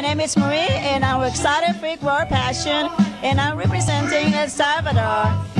My name is Marie, and I'm excited Freak World Passion, and I'm representing El Salvador.